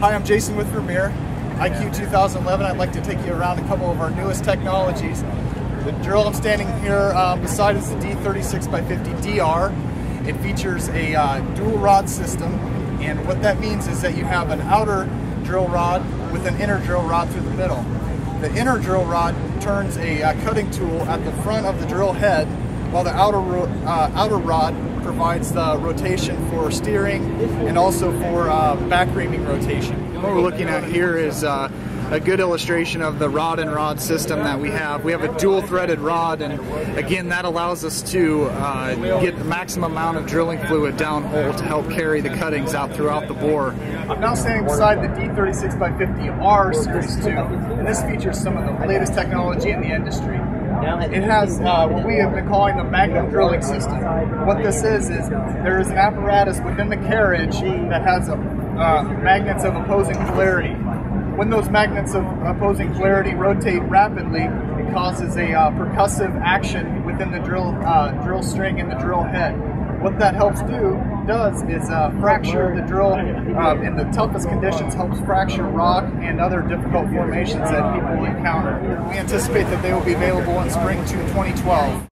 Hi, I'm Jason with Vermeer. ICUEE 2011, I'd like to take you around a couple of our newest technologies. The drill I'm standing here uh, beside is the D36x50 DR. It features a uh, dual rod system, and what that means is that you have an outer drill rod with an inner drill rod through the middle. The inner drill rod turns a uh, cutting tool at the front of the drill head, while the outer, uh, outer rod provides the rotation for steering and also for uh, back reaming rotation. What we're looking at here is uh, a good illustration of the rod and rod system that we have. We have a dual threaded rod and again that allows us to uh, get the maximum amount of drilling fluid downhole to help carry the cuttings out throughout the bore. I'm now standing beside the D36x50R Series 2 and this features some of the latest technology in the industry. It has uh, what we have been calling the magnum drilling system. What this is is there is an apparatus within the carriage that has a, uh, magnets of opposing polarity. When those magnets of opposing polarity rotate rapidly, it causes a uh, percussive action within the drill uh, drill string and the drill head. What that helps do does is uh, fracture the drill um, in the toughest conditions, helps fracture rock and other difficult formations that people encounter. We anticipate that they will be available in spring to 2012.